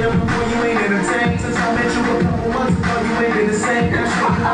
up before you ain't entertained Since I met you a couple months ago, you ain't been the same. That's